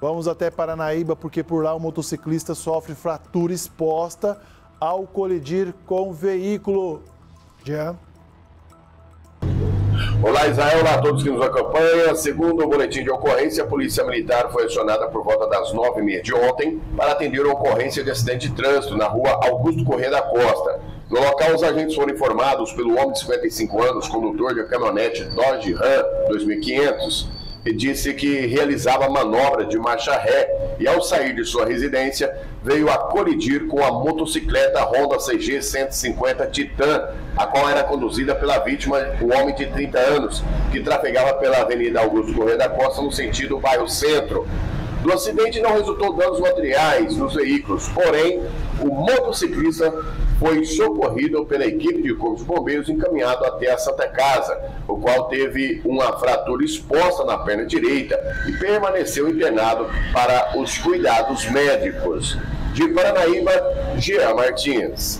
Vamos até Paranaíba, porque por lá o motociclista sofre fratura exposta ao colidir com veículo. Jean. Olá, Israel. Olá a todos que nos acompanham. Segundo o boletim de ocorrência, a Polícia Militar foi acionada por volta das nove e meia de ontem para atender a ocorrência de acidente de trânsito na rua Augusto Corrêa da Costa. No local, os agentes foram informados pelo homem de 55 anos, condutor de caminhonete Dodge Ram 2500, e disse que realizava manobra de marcha ré e, ao sair de sua residência, veio a colidir com a motocicleta Honda CG 150 Titan, a qual era conduzida pela vítima, um homem de 30 anos, que trafegava pela Avenida Augusto Correia da Costa no sentido bairro Centro. Do acidente não resultou danos materiais nos veículos, porém, o motociclista foi socorrido pela equipe de Corpo de Bombeiros encaminhado até a Santa Casa, o qual teve uma fratura exposta na perna direita e permaneceu internado para os cuidados médicos. De Paranaíba, Jean Martins.